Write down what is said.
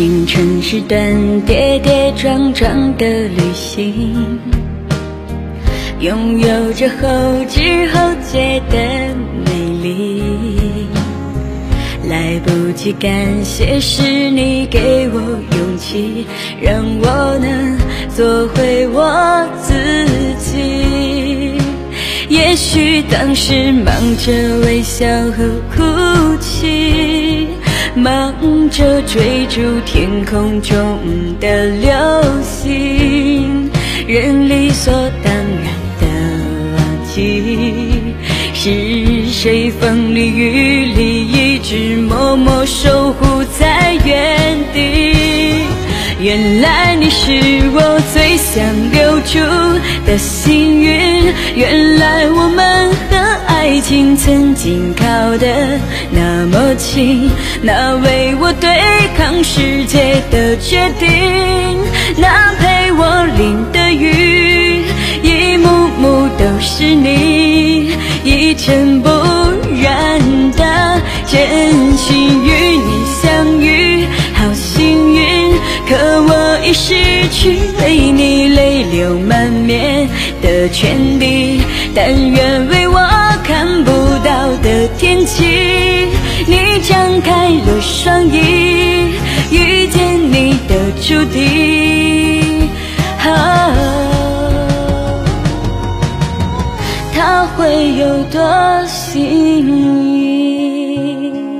青春是段跌跌撞撞的旅行，拥有着后知后觉的美丽。来不及感谢，是你给我勇气，让我能做回我自己。也许当时忙着微笑和哭泣。忙着追逐天空中的流星，人理所当然的忘记，是谁风里雨里一直默默守护在原地。原来你是我最想留住的幸运，原来我们和爱情曾经靠得那么近，那为我对抗世界的决定，那陪我淋的雨，一幕幕都是你，一尘不染的真心与你相遇，好幸运。可我已失去为你泪流满面的权利，但愿为天气，你张开了双翼，遇见你的注定。他会有多幸运